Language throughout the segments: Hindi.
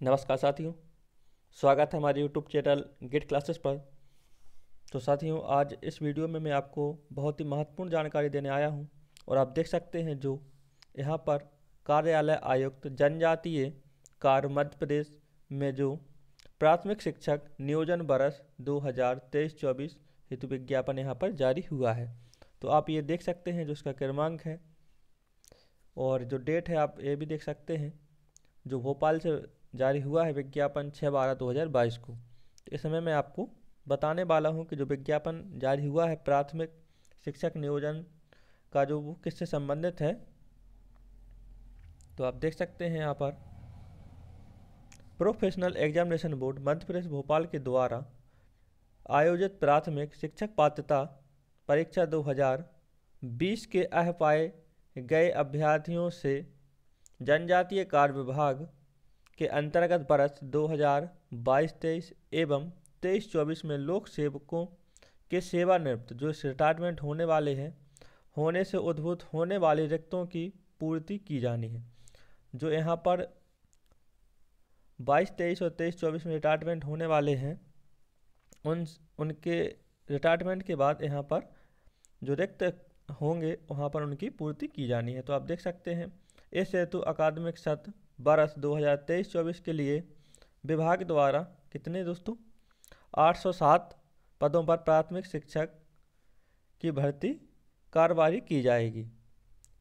नमस्कार साथियों, स्वागत है हमारे यूट्यूब चैनल गेट क्लासेस पर। तो साथियों, आज इस वीडियो में मैं आपको बहुत ही महत्वपूर्ण जानकारी देने आया हूँ और आप देख सकते हैं जो यहाँ पर कार्यालय आयुक्त जनजातीय कार्य मध्य प्रदेश में जो प्राथमिक शिक्षक नियोजन बरस 2023-24 हेतु विज्ञापन यहाँ पर जारी हुआ है। तो आप ये देख सकते हैं जो इसका क्रमांक है और जो डेट है आप ये भी देख सकते हैं, जो भोपाल से जारी हुआ है विज्ञापन छः बारह दो हज़ार बाईस को। तो इस समय मैं आपको बताने वाला हूँ कि जो विज्ञापन जारी हुआ है प्राथमिक शिक्षक नियोजन का जो वो किससे संबंधित है तो आप देख सकते हैं यहाँ पर। Professional examination board Madhya Pradesh Bhopal के द्वारा आयोजित प्राथमिक शिक्षक पात्रता परीक्षा 2020 के अह पाए गए अभ्यर्थियों से जनजातीय कार्य विभाग के अंतर्गत बरस 2022-23 एवं 23-24 में लोक सेवकों के सेवानिवृत्त, जो रिटायरमेंट होने वाले हैं, होने से उद्भूत होने वाले रिक्तों की पूर्ति की जानी है। जो यहाँ पर 22 तेईस और 23 चौबीस में रिटायरमेंट होने वाले हैं, उन, उनके रिटायरमेंट के बाद यहाँ पर जो रिक्त होंगे, वहाँ पर उनकी पूर्ति की जानी है। तो आप देख सकते हैं, इस हेतु अकादमिक सत्र बरस 2023-24 के लिए विभाग द्वारा कितने दोस्तों? 807 पदों पर प्राथमिक शिक्षक की भर्ती कार्रवाई की जाएगी।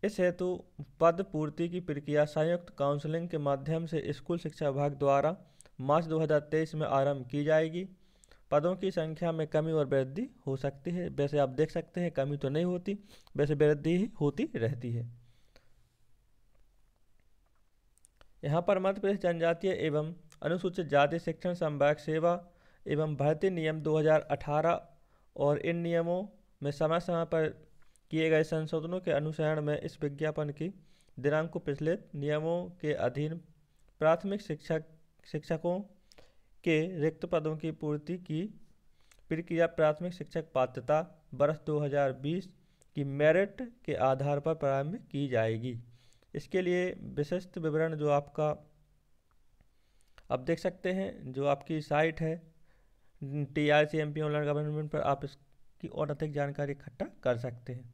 इस हेतु पद पूर्ति की प्रक्रिया संयुक्त काउंसलिंग के माध्यम से स्कूल शिक्षा विभाग द्वारा मार्च 2023 में आरंभ की जाएगी। पदों की संख्या में कमी और वृद्धि हो सकती है। वैसे आप देख सकते हैं, कमी तो नहीं होती, वैसे वृद्धि ही होती रहती है। यहाँ पर मध्य प्रदेश जनजातीय एवं अनुसूचित जाति शिक्षण संभाग सेवा एवं भर्ती नियम 2018 और इन नियमों में समय समय पर किए गए संशोधनों के अनुसरण में इस विज्ञापन की दिनांक को पिछले नियमों के अधीन प्राथमिक शिक्षक, शिक्षकों के रिक्त पदों की पूर्ति की प्रक्रिया प्राथमिक शिक्षक पात्रता वर्ष 2020 की मेरिट के आधार पर प्रारंभ की जाएगी। इसके लिए विशिष्ट विवरण जो आपका, आप देख सकते हैं, जो आपकी साइट है T R C M P online government पर आप इसकी और अधिक जानकारी इकट्ठा कर सकते हैं।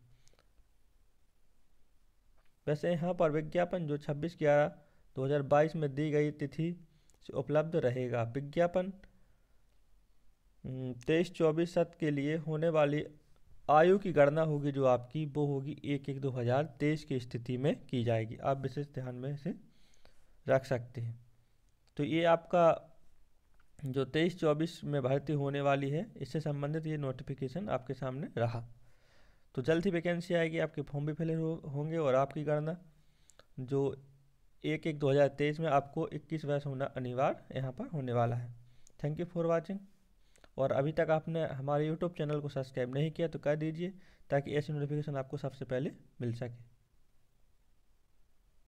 वैसे यहाँ पर विज्ञापन जो 26 ग्यारह 2022 में दी गई तिथि से उपलब्ध रहेगा। विज्ञापन तेईस चौबीस सत्र के लिए होने वाली आयु की गणना होगी जो आपकी वो होगी एक एक दो हज़ार तेईस की स्थिति में की जाएगी। आप विशेष ध्यान में इसे रख सकते हैं। तो ये आपका जो तेईस चौबीस में भर्ती होने वाली है इससे संबंधित ये नोटिफिकेशन आपके सामने रहा। तो जल्द ही वैकेंसी आएगी आपके फॉर्म भी फिल हो, होंगे और आपकी गणना जो एक एक दो हज़ार तेईस में आपको इक्कीस वर्ष होना अनिवार्य यहाँ पर होने वाला है। थैंक यू फॉर वॉचिंग और अभी तक आपने हमारे यूट्यूब चैनल को सब्सक्राइब नहीं किया तो कर दीजिए ताकि ऐसी नोटिफिकेशन आपको सबसे पहले मिल सके।